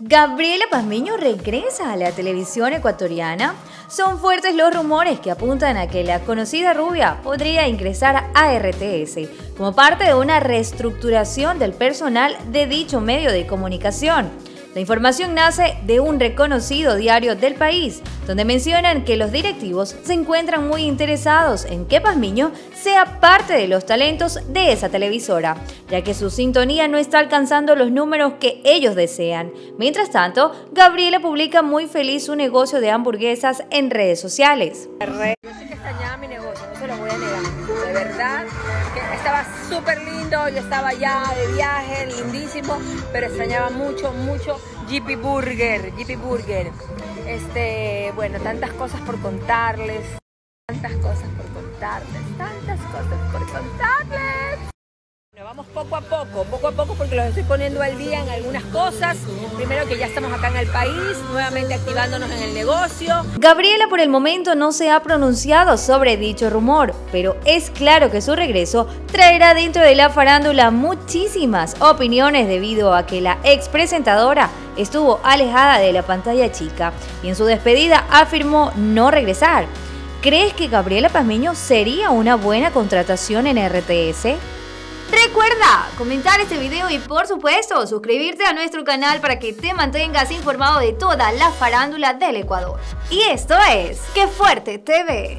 Gabriela Pazmiño regresa a la televisión ecuatoriana. Son fuertes los rumores que apuntan a que la conocida rubia podría ingresar a RTS como parte de una reestructuración del personal de dicho medio de comunicación. La información nace de un reconocido diario del país, donde mencionan que los directivos se encuentran muy interesados en que Pazmiño sea parte de los talentos de esa televisora, ya que su sintonía no está alcanzando los números que ellos desean. Mientras tanto, Gabriela publica muy feliz su negocio de hamburguesas en redes sociales. Negocio, no se lo voy a negar. De verdad, que estaba súper lindo, yo estaba ya de viaje, lindísimo, pero extrañaba mucho, mucho GP Burger, GP Burger. Este, bueno, tantas cosas por contarles, tantas cosas por contarles, tantas cosas por contarles. Vamos poco a poco, poco a poco porque los estoy poniendo al día en algunas cosas. Primero que ya estamos acá en el país, nuevamente activándonos en el negocio. Gabriela por el momento no se ha pronunciado sobre dicho rumor, pero es claro que su regreso traerá dentro de la farándula muchísimas opiniones debido a que la ex presentadora estuvo alejada de la pantalla chica y en su despedida afirmó no regresar. ¿Crees que Gabriela Pazmiño sería una buena contratación en RTS? Recuerda comentar este video y por supuesto suscribirte a nuestro canal para que te mantengas informado de toda la farándula del Ecuador. Y esto es Que Fuerte TV.